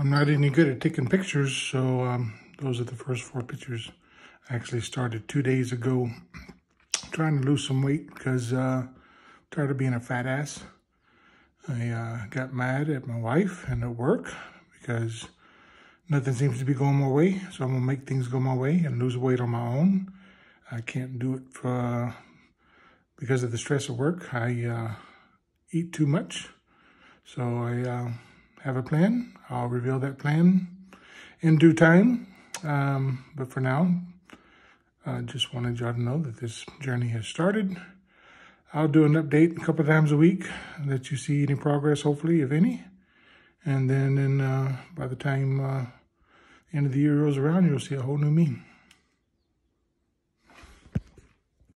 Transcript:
I'm not any good at taking pictures, so um, those are the first four pictures. I actually started two days ago trying to lose some weight because uh, I'm tired of being a fat ass. I uh, got mad at my wife and at work because nothing seems to be going my way. So I'm going to make things go my way and lose weight on my own. I can't do it for, because of the stress of work. I uh, eat too much. So I uh, have a plan. I'll reveal that plan in due time. Um, but for now, I just wanted y'all to know that this journey has started. I'll do an update a couple times a week, let you see any progress, hopefully, if any. And then in, uh, by the time uh, the end of the year rolls around, you'll see a whole new me.